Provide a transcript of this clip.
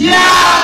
Yeah!